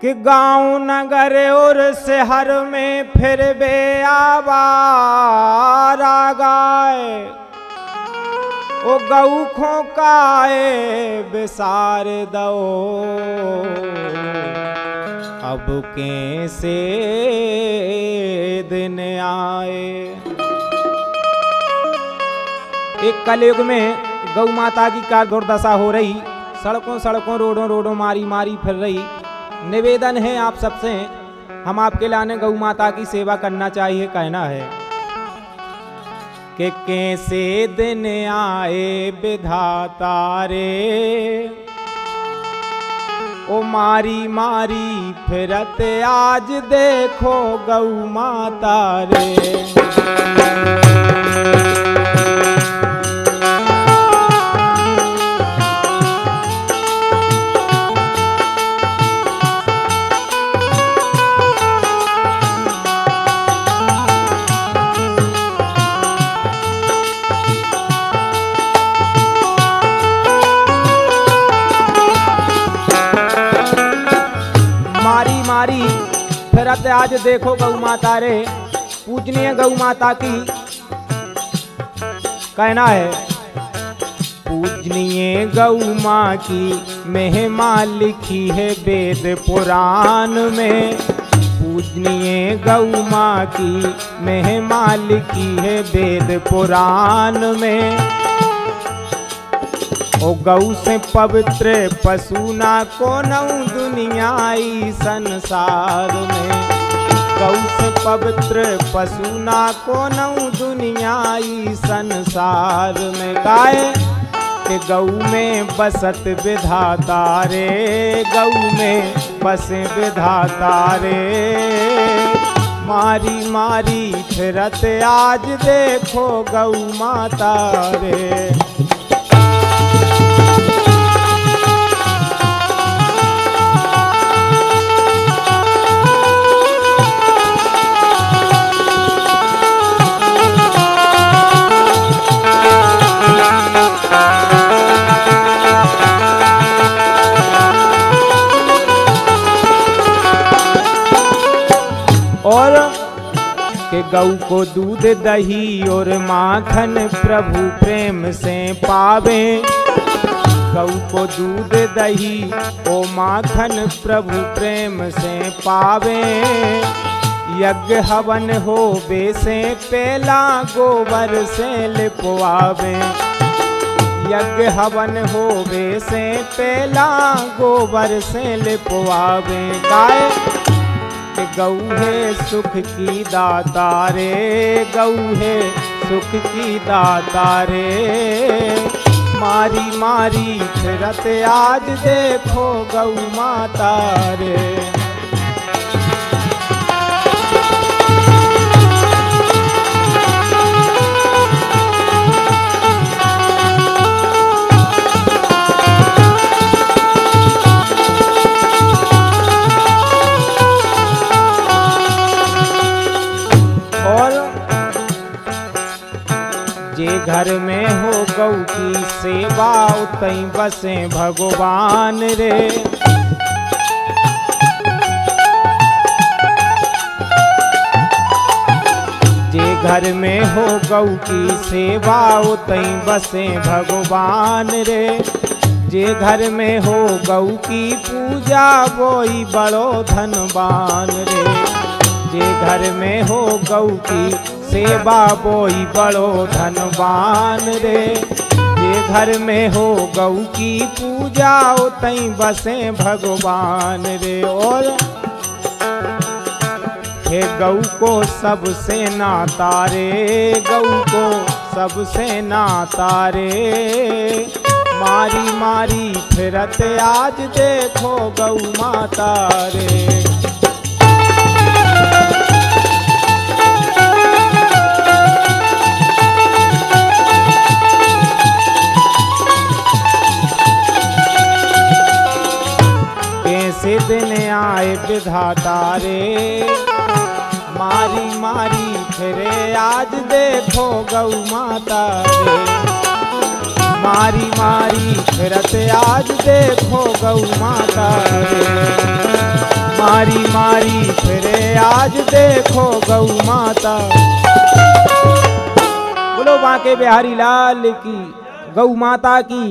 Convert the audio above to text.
कि गाँव नगर और शहर में फिर बे आवारा गाए। ओ गऊ खोकाए बेसार दो अब कैसे दिन आए। एक कलयुग में गौ माता की कार दुर्दशा हो रही। सड़कों सड़कों, रोडों रोडों मारी मारी फिर रही। निवेदन है आप सबसे, हम आपके लाने गौ माता की सेवा करना चाहिए, कहना है। कि कैसे दिन आए विधाता रे। ओ मारी मारी फिरत आज देखो गौ माता रे। फिरत आज देखो गौ माता रे। पूजनीय गौ माता की। कहना है, पूजनीय गौ माँ की महिमा लिखी है वेद पुराण में। पूजनीय गौ माँ की महिमा लिखी है वेद पुराण में। ओ गौ से पवित्र पशु ना को नऊ दुनिया ई संसार में। गौ से पवित्र पशु ना को नऊ दुनिया ई संसार में। गाय, के गौ में बसत विधाता रे। गौ में बसे विधाता रे। मारी मारी फिरत आज देखो गौ माता रे। गौ को दूध दही और माखन प्रभु प्रेम से पावे। गौ को दूध दही ओ माखन प्रभु प्रेम से पावे। यज्ञ हवन हो से पेला गोबर से लिपवावे। यज्ञ हवन हो से पेला गोबर से लिपवावे। गाय गौ है सुख की दाता रे। गौ है सुख की दाता रे। मारी मारी फिरत आज देखो गौ माता रे। और जे घर में हो गौ की सेवा, उतई बसे भगवान रे। जे घर में हो गौ की सेवा, उतई बसे भगवान रे। जे घर में हो गौ की पूजा वही बड़ो धनवान रे। जे घर में हो गौ की सेवा बोई बड़ो धनवान रे। जे घर में हो गौ की पूजा तई बसे भगवान रे। और हे गौ को सबसे नाता रे, गौ को सबसे नाता रे। मारी मारी फिरत आज देखो गौ माता रे। दिन आए विधाता रे। मारी मारी फिरे आज देखो गौ माता रे। मारी मारी फिरत आज देखो गौ माता रे। मारी मारी फिरे आज देखो गौ माता बोलो बाके बिहारी लाल की, गौ माता की।